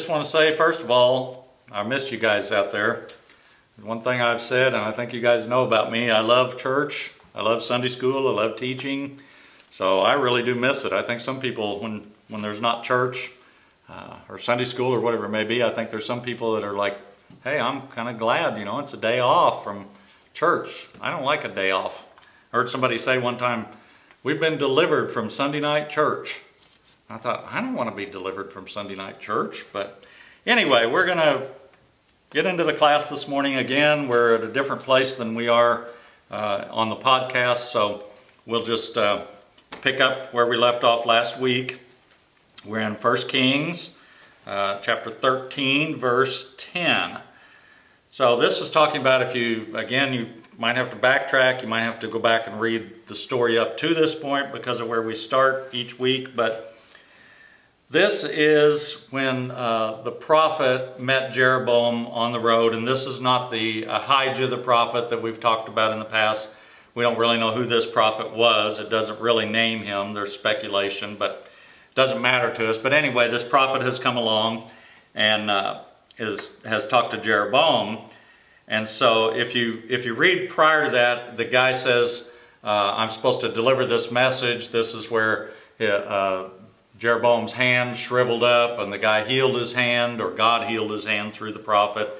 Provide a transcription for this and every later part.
just want to say, first of all, I miss you guys out there. One thing I've said, and I think you guys know about me, I love church, I love Sunday school, I love teaching, so I really do miss it. I think some people, when, when there's not church uh, or Sunday school or whatever it may be, I think there's some people that are like, hey, I'm kind of glad, you know, it's a day off from church. I don't like a day off. I heard somebody say one time, we've been delivered from Sunday night church. I thought, I don't want to be delivered from Sunday night church. But anyway, we're going to get into the class this morning again. We're at a different place than we are uh, on the podcast, so we'll just uh, pick up where we left off last week. We're in 1 Kings uh, chapter 13, verse 10. So this is talking about if you, again, you might have to backtrack, you might have to go back and read the story up to this point because of where we start each week, but this is when uh, the prophet met Jeroboam on the road, and this is not the Ahijah the prophet that we've talked about in the past. We don't really know who this prophet was. It doesn't really name him. There's speculation, but it doesn't matter to us. But anyway, this prophet has come along and uh, is, has talked to Jeroboam. And so if you, if you read prior to that, the guy says, uh, I'm supposed to deliver this message. This is where uh, Jeroboam's hand shriveled up and the guy healed his hand or God healed his hand through the prophet.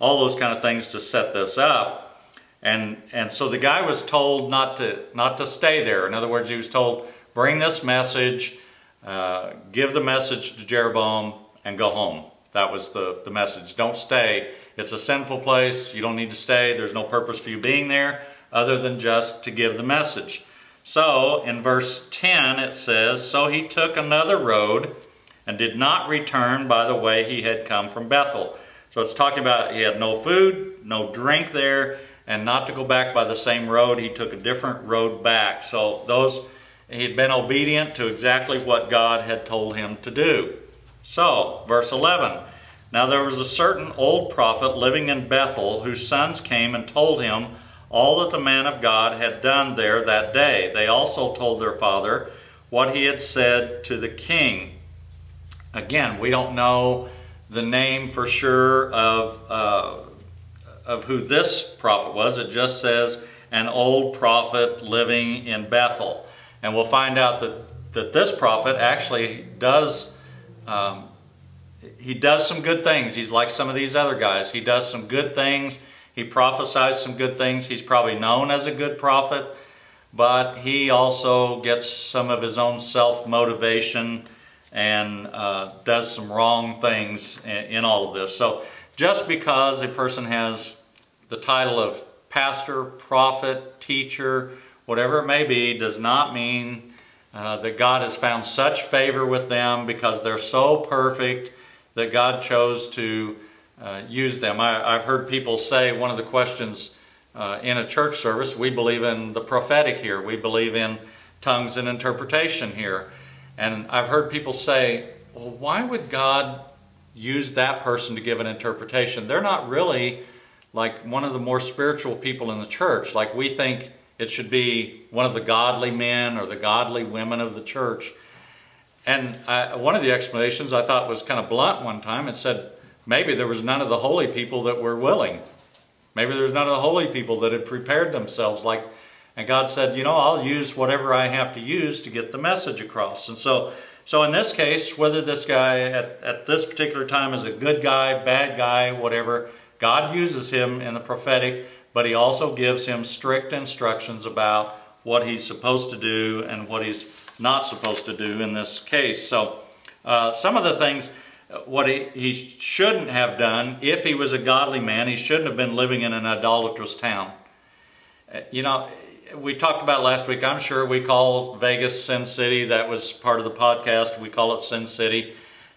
All those kind of things to set this up. And, and so the guy was told not to, not to stay there. In other words, he was told, bring this message, uh, give the message to Jeroboam and go home. That was the, the message. Don't stay. It's a sinful place. You don't need to stay. There's no purpose for you being there other than just to give the message. So in verse 10 it says, So he took another road and did not return by the way he had come from Bethel. So it's talking about he had no food, no drink there, and not to go back by the same road. He took a different road back. So those he had been obedient to exactly what God had told him to do. So, verse 11. Now there was a certain old prophet living in Bethel whose sons came and told him all that the man of God had done there that day. They also told their father what he had said to the king. Again, we don't know the name for sure of, uh, of who this prophet was. It just says an old prophet living in Bethel. And we'll find out that, that this prophet actually does um, he does some good things. He's like some of these other guys. He does some good things he prophesies some good things. He's probably known as a good prophet, but he also gets some of his own self-motivation and uh, does some wrong things in, in all of this. So just because a person has the title of pastor, prophet, teacher, whatever it may be, does not mean uh, that God has found such favor with them because they're so perfect that God chose to uh, use them. I, have heard people say one of the questions uh, in a church service, we believe in the prophetic here. We believe in tongues and interpretation here. And I've heard people say, well, why would God use that person to give an interpretation? They're not really like one of the more spiritual people in the church. Like we think it should be one of the godly men or the godly women of the church. And I, one of the explanations I thought was kind of blunt one time. It said, Maybe there was none of the holy people that were willing. Maybe there was none of the holy people that had prepared themselves like and God said, you know, I'll use whatever I have to use to get the message across. And so so in this case, whether this guy at, at this particular time is a good guy, bad guy, whatever, God uses him in the prophetic, but he also gives him strict instructions about what he's supposed to do and what he's not supposed to do in this case. So uh, some of the things what he, he shouldn't have done, if he was a godly man, he shouldn't have been living in an idolatrous town. Uh, you know, we talked about last week, I'm sure we call Vegas Sin City. That was part of the podcast. We call it Sin City.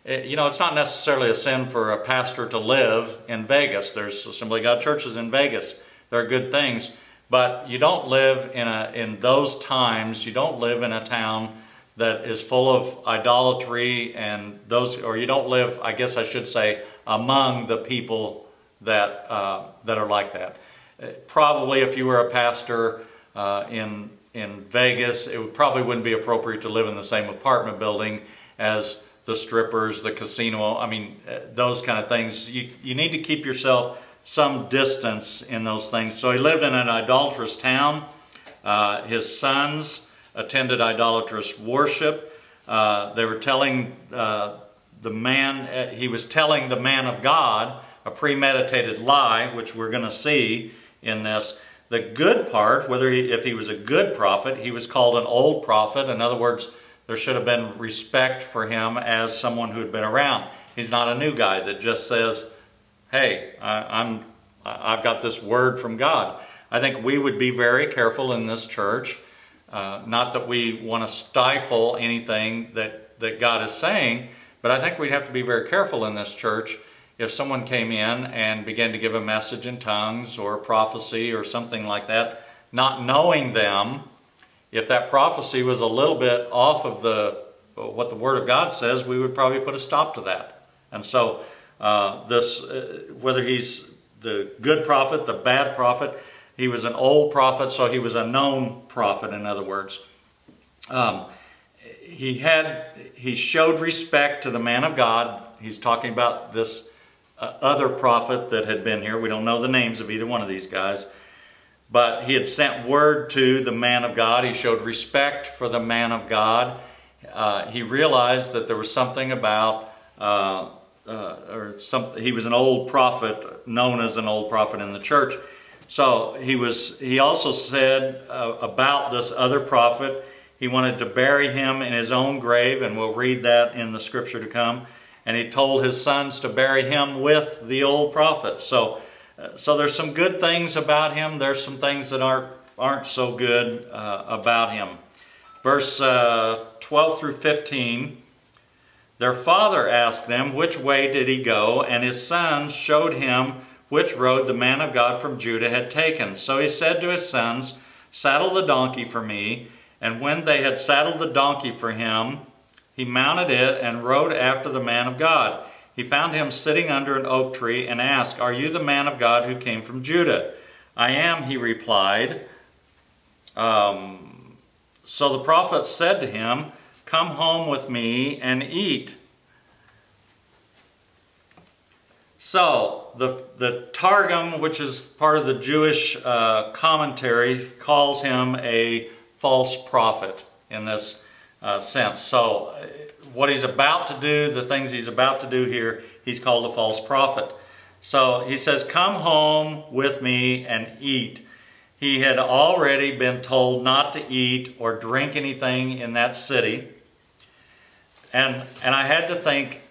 Uh, you know, it's not necessarily a sin for a pastor to live in Vegas. There's Assembly of God churches in Vegas. There are good things. But you don't live in, a, in those times, you don't live in a town that is full of idolatry and those, or you don't live, I guess I should say, among the people that, uh, that are like that. Uh, probably if you were a pastor uh, in, in Vegas, it would, probably wouldn't be appropriate to live in the same apartment building as the strippers, the casino, I mean, uh, those kind of things. You, you need to keep yourself some distance in those things. So he lived in an idolatrous town. Uh, his sons attended idolatrous worship. Uh, they were telling uh, the man, uh, he was telling the man of God a premeditated lie, which we're going to see in this. The good part, whether he, if he was a good prophet, he was called an old prophet. In other words, there should have been respect for him as someone who had been around. He's not a new guy that just says, hey, I, I'm, I've got this word from God. I think we would be very careful in this church, uh, not that we want to stifle anything that, that God is saying, but I think we'd have to be very careful in this church if someone came in and began to give a message in tongues or prophecy or something like that, not knowing them, if that prophecy was a little bit off of the what the Word of God says, we would probably put a stop to that. And so uh, this, uh, whether he's the good prophet, the bad prophet, he was an old prophet, so he was a known prophet, in other words. Um, he had, he showed respect to the man of God. He's talking about this uh, other prophet that had been here. We don't know the names of either one of these guys. But he had sent word to the man of God. He showed respect for the man of God. Uh, he realized that there was something about, uh, uh, or something, he was an old prophet, known as an old prophet in the church. So he was. He also said uh, about this other prophet, he wanted to bury him in his own grave, and we'll read that in the scripture to come and he told his sons to bury him with the old prophets. So, uh, so there's some good things about him. There's some things that aren't aren't so good uh, about him. Verse uh, 12 through 15. Their father asked them, Which way did he go? And his sons showed him which road the man of God from Judah had taken. So he said to his sons, Saddle the donkey for me. And when they had saddled the donkey for him, he mounted it and rode after the man of God. He found him sitting under an oak tree and asked, Are you the man of God who came from Judah? I am, he replied. Um, so the prophet said to him, Come home with me and eat. So, the, the Targum, which is part of the Jewish uh, commentary, calls him a false prophet in this uh, sense. So uh, what he's about to do, the things he's about to do here, he's called a false prophet. So he says, come home with me and eat. He had already been told not to eat or drink anything in that city. And, and I had to think,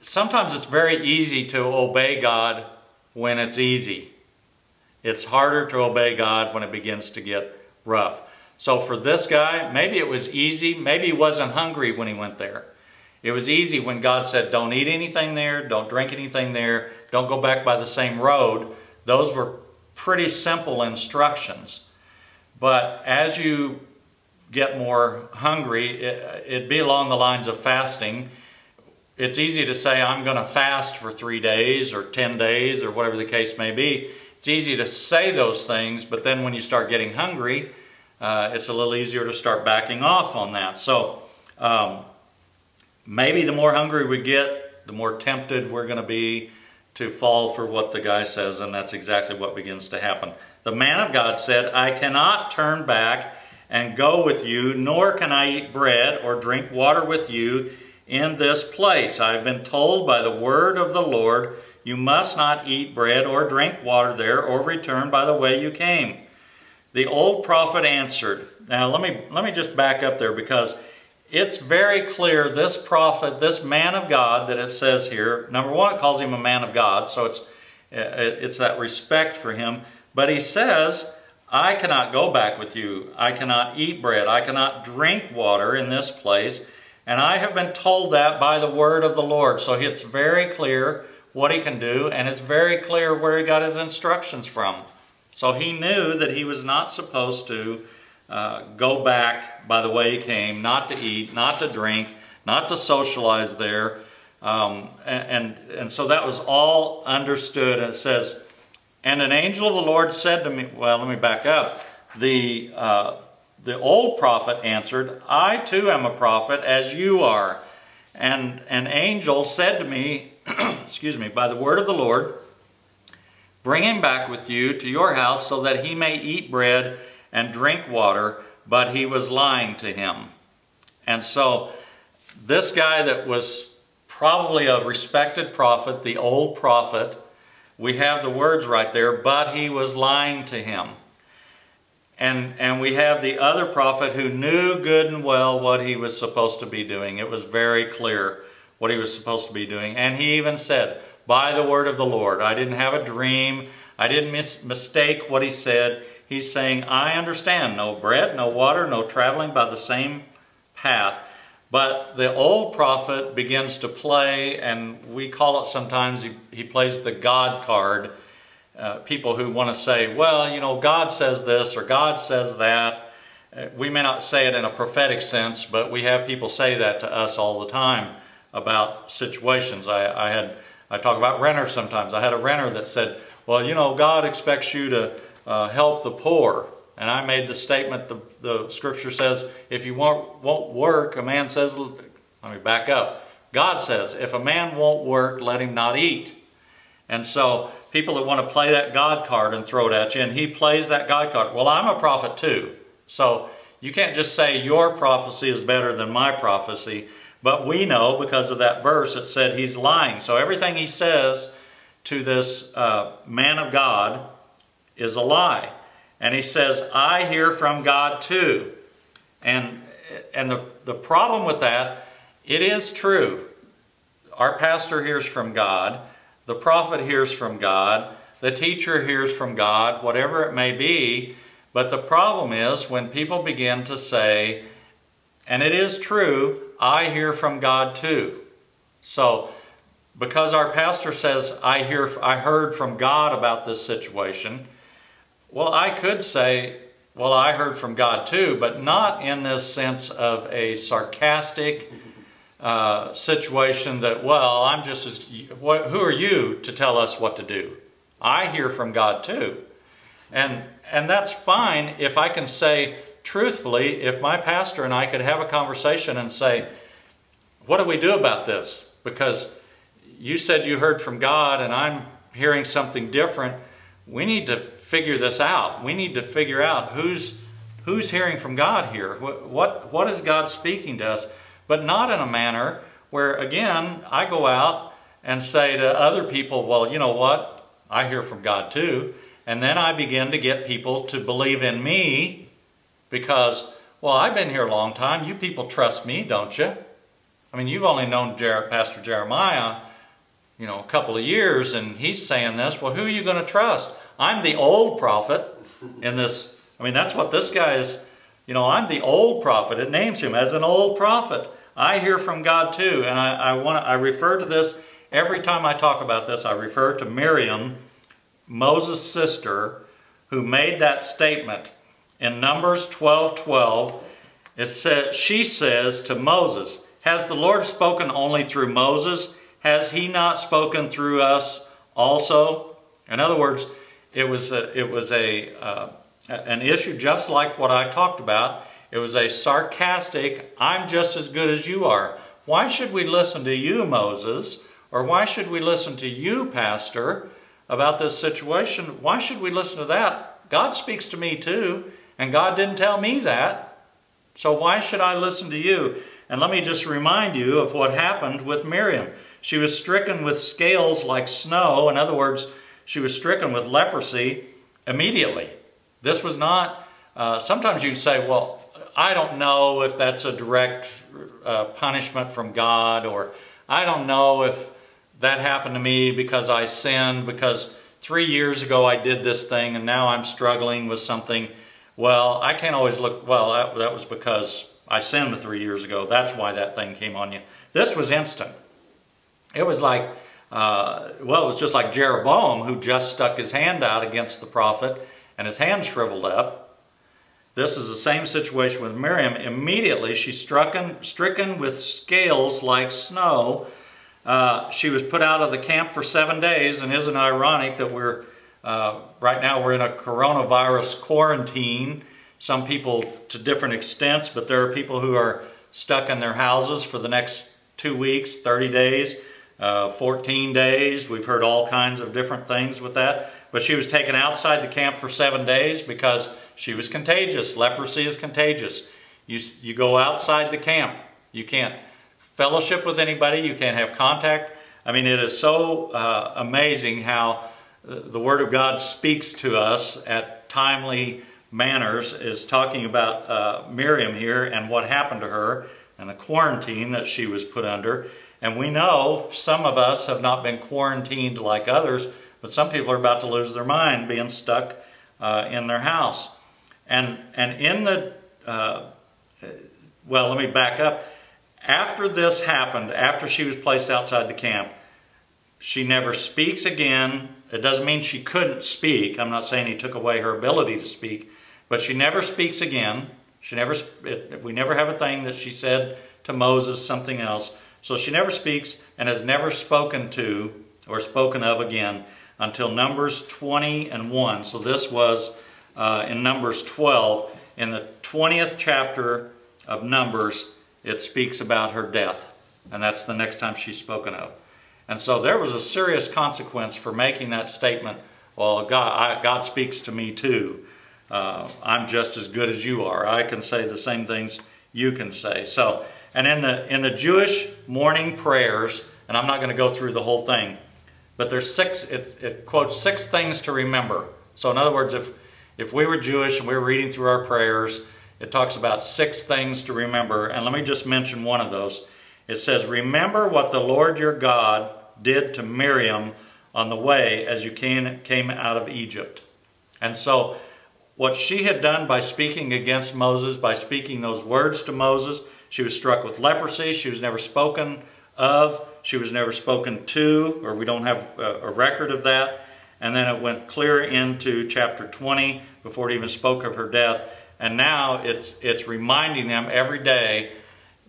sometimes it's very easy to obey God when it's easy. It's harder to obey God when it begins to get rough. So for this guy, maybe it was easy. Maybe he wasn't hungry when he went there. It was easy when God said, don't eat anything there, don't drink anything there, don't go back by the same road. Those were pretty simple instructions. But as you get more hungry, it, it'd be along the lines of fasting. It's easy to say, I'm going to fast for three days or 10 days or whatever the case may be. It's easy to say those things, but then when you start getting hungry, uh, it's a little easier to start backing off on that. So um, maybe the more hungry we get, the more tempted we're going to be to fall for what the guy says, and that's exactly what begins to happen. The man of God said, I cannot turn back and go with you, nor can I eat bread or drink water with you in this place. I have been told by the word of the Lord, you must not eat bread or drink water there or return by the way you came. The old prophet answered. Now let me, let me just back up there because it's very clear this prophet, this man of God that it says here, number one, it calls him a man of God, so it's, uh, it's that respect for him. But he says, I cannot go back with you. I cannot eat bread. I cannot drink water in this place. And I have been told that by the word of the Lord. So it's very clear what he can do, and it's very clear where he got his instructions from. So he knew that he was not supposed to uh, go back by the way he came, not to eat, not to drink, not to socialize there. Um, and, and, and so that was all understood. And it says, and an angel of the Lord said to me, well, let me back up. The, uh, the old prophet answered, I too am a prophet as you are. And an angel said to me, excuse me, by the word of the Lord, bring him back with you to your house so that he may eat bread and drink water, but he was lying to him. And so this guy that was probably a respected prophet, the old prophet, we have the words right there, but he was lying to him. And, and we have the other prophet who knew good and well what he was supposed to be doing. It was very clear what he was supposed to be doing. And he even said, by the word of the Lord. I didn't have a dream. I didn't mis mistake what he said. He's saying, I understand. No bread, no water, no traveling by the same path. But the old prophet begins to play, and we call it sometimes, he, he plays the God card. Uh, people who want to say, well, you know, God says this or God says that. Uh, we may not say it in a prophetic sense, but we have people say that to us all the time about situations. I, I had I talk about renters sometimes. I had a renter that said, well, you know, God expects you to uh, help the poor. And I made the statement, the, the scripture says, if you won't, won't work, a man says, let me back up. God says, if a man won't work, let him not eat. And so people that want to play that God card and throw it at you, and he plays that God card. Well, I'm a prophet too. So you can't just say your prophecy is better than my prophecy. But we know because of that verse it said he's lying. So everything he says to this uh, man of God is a lie. And he says, I hear from God too. And, and the, the problem with that, it is true. Our pastor hears from God. The prophet hears from God. The teacher hears from God, whatever it may be. But the problem is when people begin to say, and it is true, I hear from God too. So, because our pastor says, I, hear, I heard from God about this situation, well, I could say, well, I heard from God too, but not in this sense of a sarcastic uh, situation that, well, I'm just as, what, who are you to tell us what to do? I hear from God too. And, and that's fine if I can say, truthfully, if my pastor and I could have a conversation and say, what do we do about this? Because you said you heard from God and I'm hearing something different. We need to figure this out. We need to figure out who's who's hearing from God here. What, what, what is God speaking to us? But not in a manner where, again, I go out and say to other people, well, you know what? I hear from God too. And then I begin to get people to believe in me because, well, I've been here a long time. You people trust me, don't you? I mean, you've only known Jer Pastor Jeremiah, you know, a couple of years, and he's saying this. Well, who are you going to trust? I'm the old prophet in this. I mean, that's what this guy is. You know, I'm the old prophet. It names him as an old prophet. I hear from God too, and I, I want I refer to this every time I talk about this. I refer to Miriam, Moses' sister, who made that statement in Numbers 12, 12, it says, she says to Moses, Has the Lord spoken only through Moses? Has he not spoken through us also? In other words, it was a, it was a, uh, an issue just like what I talked about. It was a sarcastic, I'm just as good as you are. Why should we listen to you, Moses? Or why should we listen to you, Pastor, about this situation? Why should we listen to that? God speaks to me too. And God didn't tell me that. So why should I listen to you? And let me just remind you of what happened with Miriam. She was stricken with scales like snow. In other words, she was stricken with leprosy immediately. This was not, uh, sometimes you say, well, I don't know if that's a direct uh, punishment from God, or I don't know if that happened to me because I sinned, because three years ago I did this thing and now I'm struggling with something. Well, I can't always look, well, that, that was because I sinned three years ago. That's why that thing came on you. This was instant. It was like, uh, well, it was just like Jeroboam who just stuck his hand out against the prophet and his hand shriveled up. This is the same situation with Miriam. Immediately, she's stricken, stricken with scales like snow. Uh, she was put out of the camp for seven days, and isn't it ironic that we're uh, right now we're in a coronavirus quarantine. Some people to different extents, but there are people who are stuck in their houses for the next two weeks, 30 days, uh, 14 days. We've heard all kinds of different things with that. But she was taken outside the camp for seven days because she was contagious. Leprosy is contagious. You, you go outside the camp. You can't fellowship with anybody. You can't have contact. I mean, it is so uh, amazing how the Word of God speaks to us at timely manners is talking about uh, Miriam here and what happened to her and the quarantine that she was put under. And we know some of us have not been quarantined like others, but some people are about to lose their mind being stuck uh, in their house. And, and in the, uh, well, let me back up. After this happened, after she was placed outside the camp, she never speaks again. It doesn't mean she couldn't speak. I'm not saying he took away her ability to speak, but she never speaks again. She never, it, we never have a thing that she said to Moses something else. So she never speaks and has never spoken to or spoken of again until Numbers 20 and 1. So this was uh, in Numbers 12. In the 20th chapter of Numbers, it speaks about her death. And that's the next time she's spoken of. And so there was a serious consequence for making that statement, well, God, I, God speaks to me too. Uh, I'm just as good as you are. I can say the same things you can say. So, and in the, in the Jewish morning prayers, and I'm not going to go through the whole thing, but there's six, it, it quotes six things to remember. So in other words, if, if we were Jewish and we were reading through our prayers, it talks about six things to remember. And let me just mention one of those. It says, Remember what the Lord your God did to Miriam on the way as you came, out of Egypt. And so, what she had done by speaking against Moses, by speaking those words to Moses, she was struck with leprosy. She was never spoken of. She was never spoken to, or we don't have a, record of that. And then it went clear into chapter 20 before it even spoke of her death. And now it's, it's reminding them every day,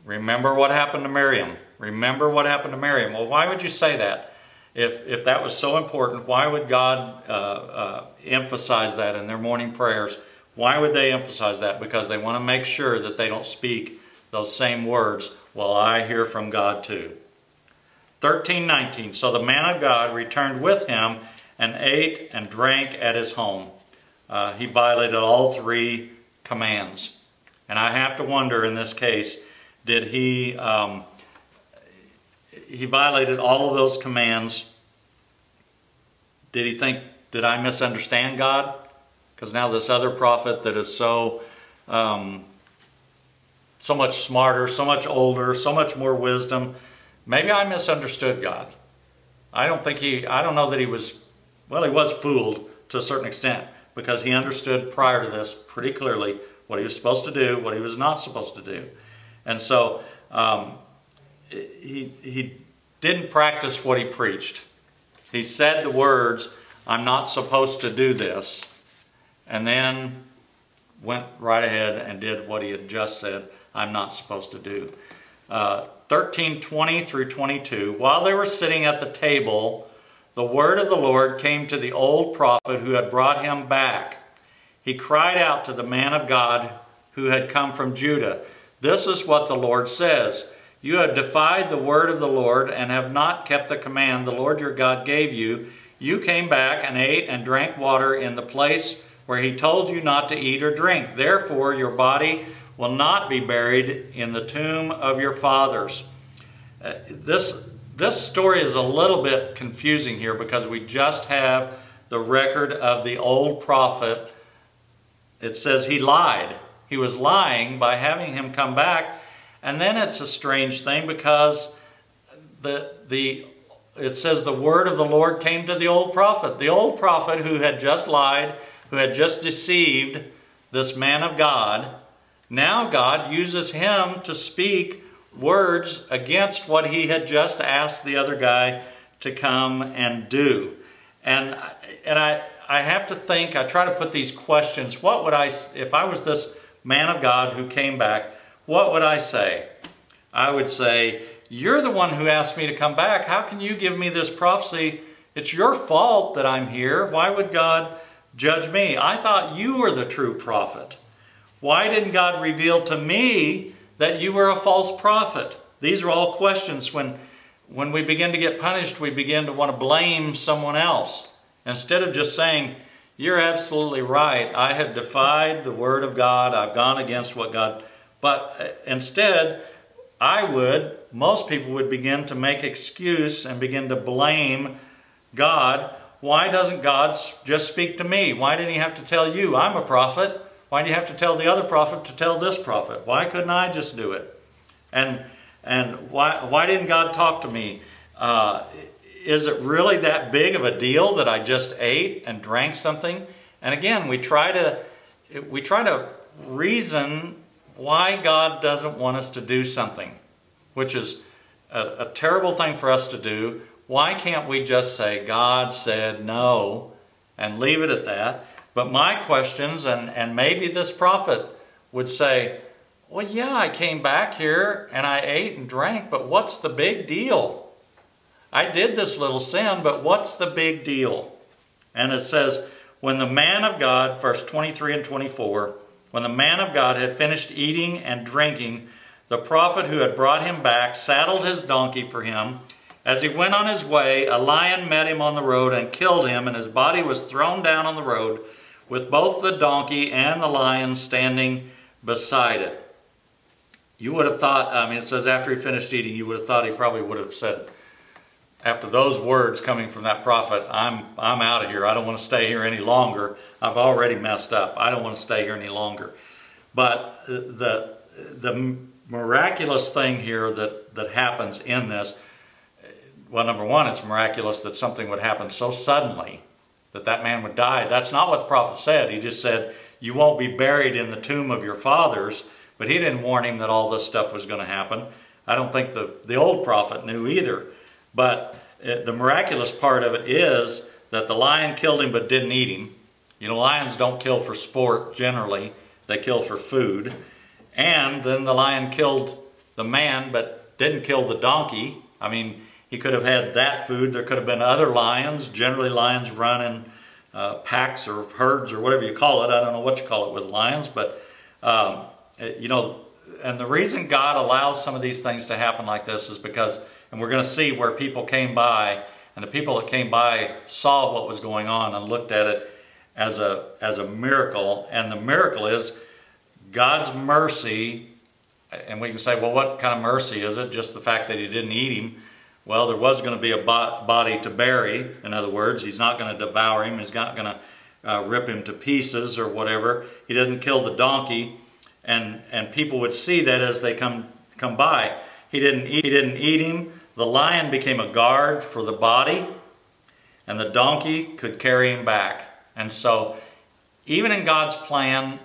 remember what happened to Miriam. Remember what happened to Miriam. Well, why would you say that? If, if that was so important, why would God uh, uh, emphasize that in their morning prayers? Why would they emphasize that? Because they want to make sure that they don't speak those same words while I hear from God too. 1319, so the man of God returned with him and ate and drank at his home. Uh, he violated all three commands. And I have to wonder in this case, did he um, he violated all of those commands. Did he think, did I misunderstand God? Because now this other prophet that is so, um, so much smarter, so much older, so much more wisdom, maybe I misunderstood God. I don't think he, I don't know that he was, well, he was fooled to a certain extent because he understood prior to this pretty clearly what he was supposed to do, what he was not supposed to do. And so um, he, he didn't practice what he preached. He said the words, I'm not supposed to do this, and then went right ahead and did what he had just said, I'm not supposed to do. Uh, 13, 20 through 22. While they were sitting at the table, the word of the Lord came to the old prophet who had brought him back. He cried out to the man of God who had come from Judah. This is what the Lord says. You have defied the word of the Lord and have not kept the command the Lord your God gave you. You came back and ate and drank water in the place where he told you not to eat or drink. Therefore, your body will not be buried in the tomb of your fathers. Uh, this, this story is a little bit confusing here because we just have the record of the old prophet. It says he lied. He was lying by having him come back and then it's a strange thing because the, the, it says the word of the Lord came to the old prophet. The old prophet who had just lied, who had just deceived this man of God, now God uses him to speak words against what he had just asked the other guy to come and do. And, and I, I have to think, I try to put these questions, what would I, if I was this man of God who came back, what would I say? I would say, you're the one who asked me to come back. How can you give me this prophecy? It's your fault that I'm here. Why would God judge me? I thought you were the true prophet. Why didn't God reveal to me that you were a false prophet? These are all questions when, when we begin to get punished, we begin to want to blame someone else. Instead of just saying, you're absolutely right. I have defied the word of God. I've gone against what God... But uh, instead, I would, most people would begin to make excuse and begin to blame God. Why doesn't God just speak to me? Why didn't he have to tell you I'm a prophet? Why do you have to tell the other prophet to tell this prophet? Why couldn't I just do it? And and why why didn't God talk to me? Uh, is it really that big of a deal that I just ate and drank something? And again, we try to we try to reason why God doesn't want us to do something, which is a, a terrible thing for us to do. Why can't we just say, God said no, and leave it at that? But my questions, and, and maybe this prophet would say, well, yeah, I came back here and I ate and drank, but what's the big deal? I did this little sin, but what's the big deal? And it says, when the man of God, verse 23 and 24, when the man of God had finished eating and drinking, the prophet who had brought him back saddled his donkey for him. As he went on his way, a lion met him on the road and killed him, and his body was thrown down on the road with both the donkey and the lion standing beside it. You would have thought, I mean, it says after he finished eating, you would have thought he probably would have said, after those words coming from that prophet, I'm, I'm out of here. I don't want to stay here any longer. I've already messed up. I don't want to stay here any longer. But the, the miraculous thing here that, that happens in this, well, number one, it's miraculous that something would happen so suddenly that that man would die. That's not what the prophet said. He just said, you won't be buried in the tomb of your fathers. But he didn't warn him that all this stuff was going to happen. I don't think the, the old prophet knew either. But it, the miraculous part of it is that the lion killed him but didn't eat him. You know, lions don't kill for sport generally. They kill for food. And then the lion killed the man but didn't kill the donkey. I mean, he could have had that food. There could have been other lions. Generally, lions run in uh, packs or herds or whatever you call it. I don't know what you call it with lions, but, um, it, you know, and the reason God allows some of these things to happen like this is because and we're going to see where people came by, and the people that came by saw what was going on and looked at it as a, as a miracle. And the miracle is God's mercy. And we can say, well, what kind of mercy is it? Just the fact that he didn't eat him. Well, there was going to be a body to bury. In other words, he's not going to devour him. He's not going to uh, rip him to pieces or whatever. He doesn't kill the donkey. And, and people would see that as they come, come by. He didn't, eat, he didn't eat him. The lion became a guard for the body, and the donkey could carry him back. And so, even in God's plan,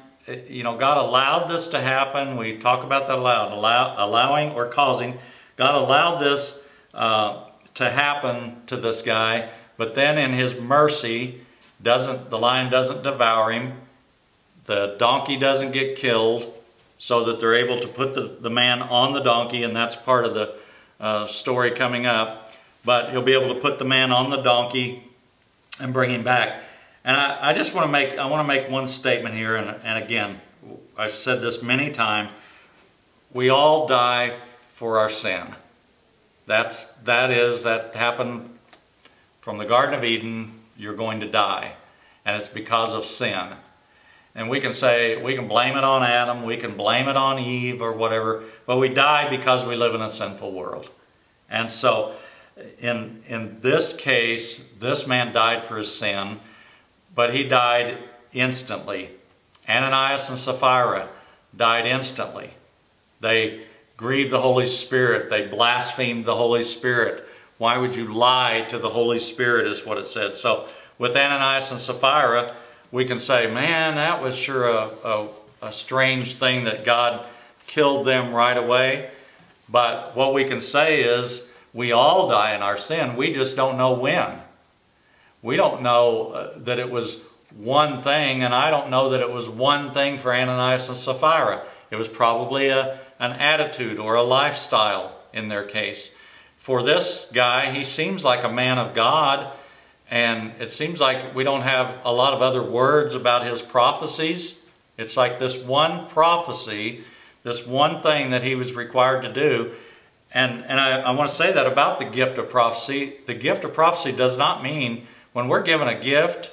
you know, God allowed this to happen. We talk about that aloud, allow, allowing or causing. God allowed this uh, to happen to this guy, but then in His mercy, doesn't the lion doesn't devour him, the donkey doesn't get killed, so that they're able to put the, the man on the donkey, and that's part of the uh, story coming up. But he'll be able to put the man on the donkey and bring him back. And I, I just want to make I want to make one statement here, and, and again, I've said this many times. We all die for our sin. That's that is that happened from the Garden of Eden. You're going to die, and it's because of sin. And we can say, we can blame it on Adam, we can blame it on Eve or whatever, but we die because we live in a sinful world. And so, in, in this case, this man died for his sin, but he died instantly. Ananias and Sapphira died instantly. They grieved the Holy Spirit. They blasphemed the Holy Spirit. Why would you lie to the Holy Spirit is what it said. So with Ananias and Sapphira, we can say, man, that was sure a, a, a strange thing that God killed them right away. But what we can say is we all die in our sin. We just don't know when. We don't know uh, that it was one thing, and I don't know that it was one thing for Ananias and Sapphira. It was probably a, an attitude or a lifestyle in their case. For this guy, he seems like a man of God, and it seems like we don't have a lot of other words about his prophecies. It's like this one prophecy, this one thing that he was required to do. And, and I, I want to say that about the gift of prophecy. The gift of prophecy does not mean when we're given a gift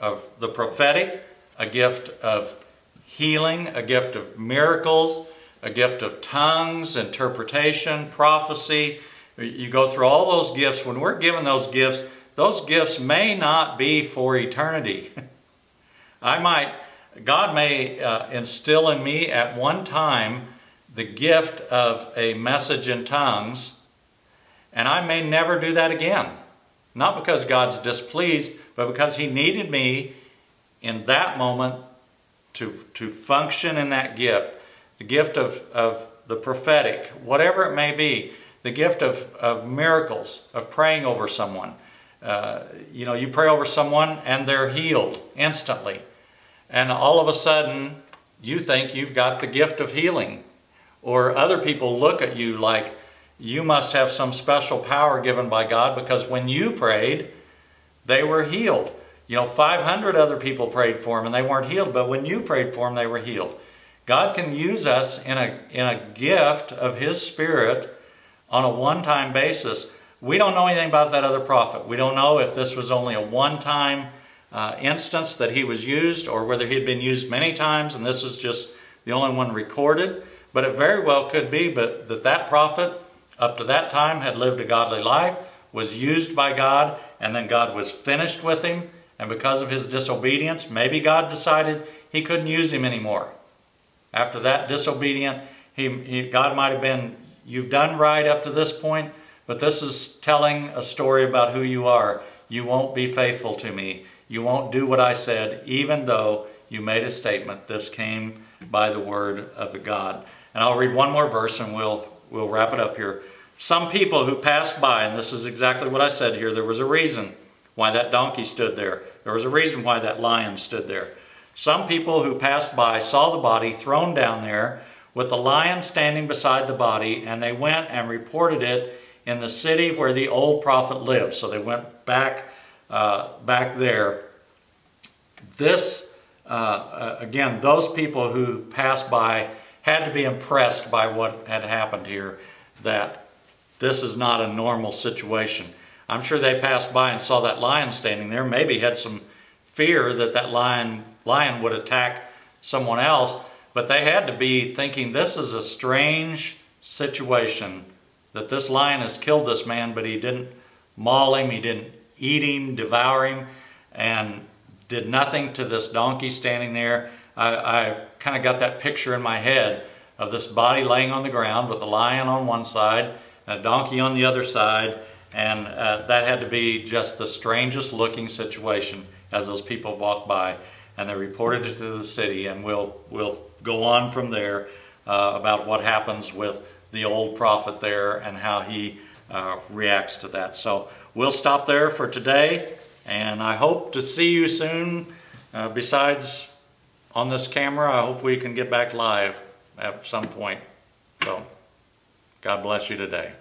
of the prophetic, a gift of healing, a gift of miracles, a gift of tongues, interpretation, prophecy. You go through all those gifts. When we're given those gifts, those gifts may not be for eternity. I might, God may uh, instill in me at one time the gift of a message in tongues, and I may never do that again. Not because God's displeased, but because He needed me in that moment to, to function in that gift. The gift of, of the prophetic, whatever it may be, the gift of, of miracles, of praying over someone. Uh, you know, you pray over someone and they're healed instantly. And all of a sudden, you think you've got the gift of healing. Or other people look at you like you must have some special power given by God because when you prayed, they were healed. You know, 500 other people prayed for them and they weren't healed, but when you prayed for them, they were healed. God can use us in a, in a gift of His Spirit on a one-time basis. We don't know anything about that other prophet. We don't know if this was only a one-time uh, instance that he was used or whether he had been used many times and this was just the only one recorded. But it very well could be but that that prophet up to that time had lived a godly life, was used by God, and then God was finished with him. And because of his disobedience, maybe God decided he couldn't use him anymore. After that disobedient, he, he, God might have been, you've done right up to this point, but this is telling a story about who you are. You won't be faithful to me. You won't do what I said, even though you made a statement. This came by the word of the God. And I'll read one more verse and we'll we'll wrap it up here. Some people who passed by, and this is exactly what I said here, there was a reason why that donkey stood there. There was a reason why that lion stood there. Some people who passed by saw the body thrown down there with the lion standing beside the body, and they went and reported it in the city where the old prophet lived. So they went back, uh, back there. This, uh, uh again, those people who passed by had to be impressed by what had happened here, that this is not a normal situation. I'm sure they passed by and saw that lion standing there, maybe had some fear that that lion, lion would attack someone else, but they had to be thinking this is a strange situation that this lion has killed this man, but he didn't maul him, he didn't eat him, devour him, and did nothing to this donkey standing there. I, have kind of got that picture in my head of this body laying on the ground with a lion on one side a donkey on the other side. And uh, that had to be just the strangest looking situation as those people walked by. And they reported it to the city and we'll, we'll go on from there uh, about what happens with the old prophet there and how he uh, reacts to that. So we'll stop there for today and I hope to see you soon. Uh, besides on this camera. I hope we can get back live at some point. So, God bless you today.